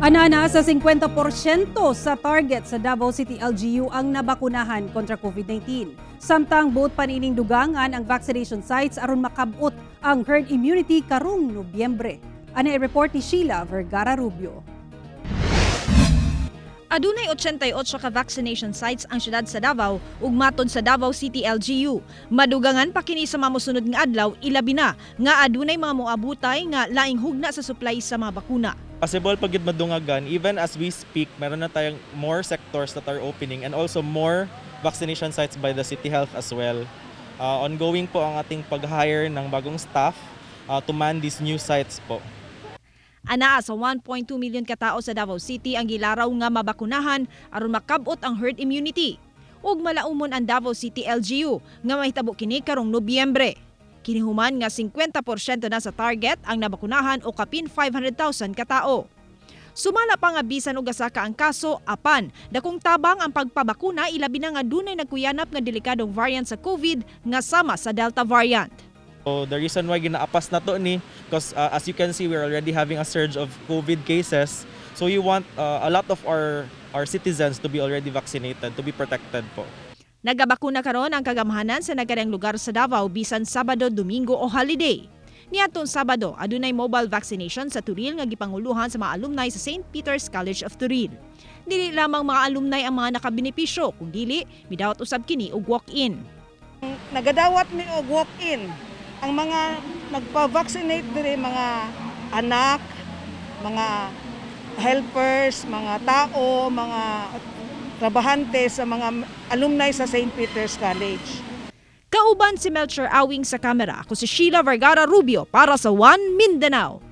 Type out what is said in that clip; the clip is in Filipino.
Anana sa 50% sa target sa Davao City LGU ang nabakunahan kontra COVID-19. Samtang buot panining dugangan ang vaccination sites aron makabot ang herd immunity karong Nobyembre. Ana report ni Sheila Vergara Rubio. Adunay 88 ka vaccination sites ang syudad sa Davao ug matod sa Davao City LGU. Madugangan pa kini sa mamusunod nga adlaw ilabi na nga adunay mga moabutay nga laing hugna sa supply sa mga bakuna. Possible pag madungagan, even as we speak, meron na tayong more sectors that are opening and also more vaccination sites by the City Health as well. Uh, ongoing po ang ating pag-hire ng bagong staff uh, to man these new sites po. Anaa sa 1.2 milyon ka tawo sa Davao City ang gilaraw nga mabakunahan aron makabot ang herd immunity. Ug malaumon ang Davao City LGU nga mahitabo kini karong Nobyembre. Kinihuman nga 50% na sa target ang nabakunahan o kapin 500,000 ka tawo. Sumala pa nga bisan og asa ka ang kaso apan dakong tabang ang pagpabakuna ilabi na nga dunay nagkuyanap nga delikadong variant sa COVID nga sama sa Delta variant. So the reason why ginaapas na to ni because uh, as you can see we're already having a surge of COVID cases. So you want uh, a lot of our our citizens to be already vaccinated, to be protected po. Nagabakuna karon ang kagamahanan sa nagkarang lugar sa Davao bisan Sabado, Domingo o holiday. Niadtong Sabado, adunay mobile vaccination sa Turil nga gipanguluhan sa mga alumni sa St. Peter's College of Turil. Dili lamang mga alumni ang mga nakabenepisyo, kung dili midawat usab kini og walk-in. nagadawat mi og walk-in ang mga nagpa-vaccinate diri mga anak, mga helpers, mga tao, mga trabahante sa mga alumni sa St. Peter's College. Kauban si Melcher Awing sa kamera. Ako si Sheila Vergara Rubio para sa One Mindanao.